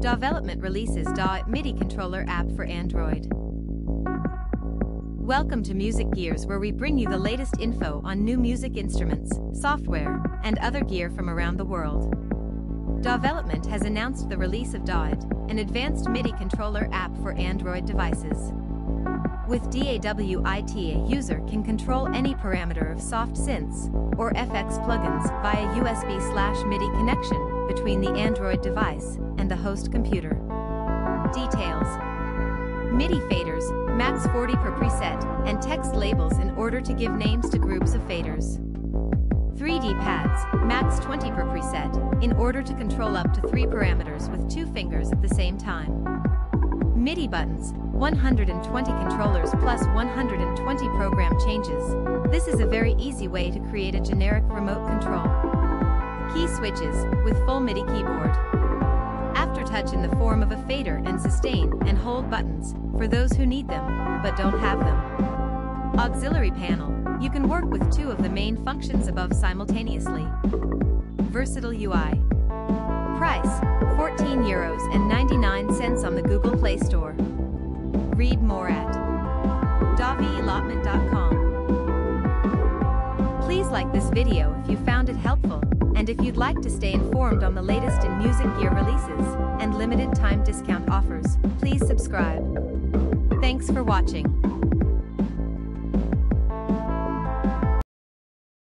Dawvelopment releases DAW MIDI controller app for Android. Welcome to MusicGearz, where we bring you the latest info on new music instruments, software, and other gear from around the world. Dawvelopment has announced the release of DAW IT, an advanced MIDI controller app for Android devices. With DAW IT, a user can control any parameter of soft synths or FX plugins via USB slash MIDI connection between the Android device and the host computer. Details MIDI faders, max 40 per preset, and text labels in order to give names to groups of faders. 3D pads, max 20 per preset, in order to control up to three parameters with two fingers at the same time. MIDI buttons, 120 controllers plus 120 program changes. This is a very easy way to create a generic remote control. Switches, with full MIDI keyboard. Aftertouch in the form of a fader and sustain and hold buttons, for those who need them, but don't have them. Auxiliary panel, you can work with two of the main functions above simultaneously. Versatile UI. Price, 14 euros and 99 cents on the Google Play Store. Read more at dawvelopment.com. Please like this video if you found it helpful, and if you'd like to stay informed on the latest in music gear releases and limited time discount offers, please subscribe. Thanks for watching.